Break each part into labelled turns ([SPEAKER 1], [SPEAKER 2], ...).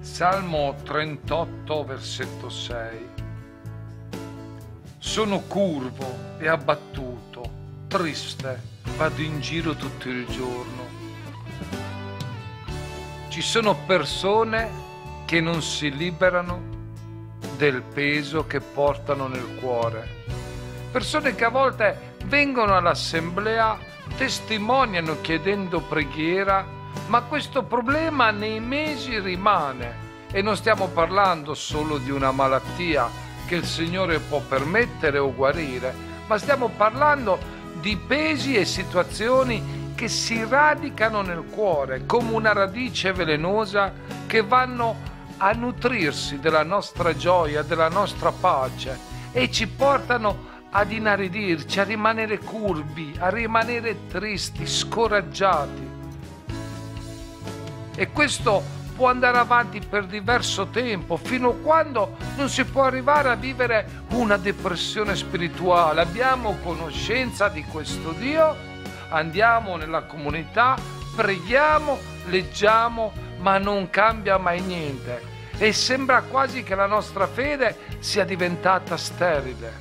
[SPEAKER 1] Salmo 38, versetto 6. Sono curvo e abbattuto, triste, vado in giro tutto il giorno. Ci sono persone che non si liberano del peso che portano nel cuore. Persone che a volte vengono all'assemblea, testimoniano chiedendo preghiera, ma questo problema nei mesi rimane e non stiamo parlando solo di una malattia che il Signore può permettere o guarire, ma stiamo parlando di pesi e situazioni che si radicano nel cuore come una radice velenosa che vanno a nutrirsi della nostra gioia, della nostra pace e ci portano ad inaridirci, a rimanere curvi, a rimanere tristi, scoraggiati. E questo può andare avanti per diverso tempo, fino a quando non si può arrivare a vivere una depressione spirituale. Abbiamo conoscenza di questo Dio, andiamo nella comunità, preghiamo, leggiamo, ma non cambia mai niente e sembra quasi che la nostra fede sia diventata sterile.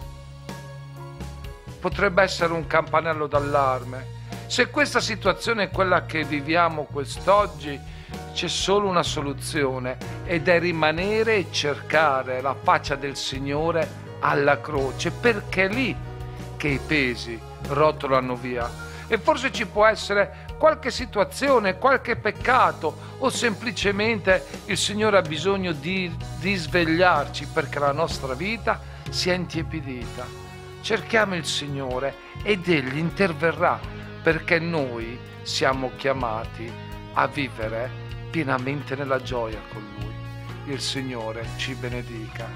[SPEAKER 1] Potrebbe essere un campanello d'allarme. Se questa situazione è quella che viviamo quest'oggi, c'è solo una soluzione ed è rimanere e cercare la faccia del Signore alla croce, perché è lì che i pesi rotolano via. E forse ci può essere qualche situazione, qualche peccato o semplicemente il Signore ha bisogno di risvegliarci perché la nostra vita sia intiepidita. Cerchiamo il Signore ed Egli interverrà perché noi siamo chiamati a vivere pienamente nella gioia con Lui. Il Signore ci benedica.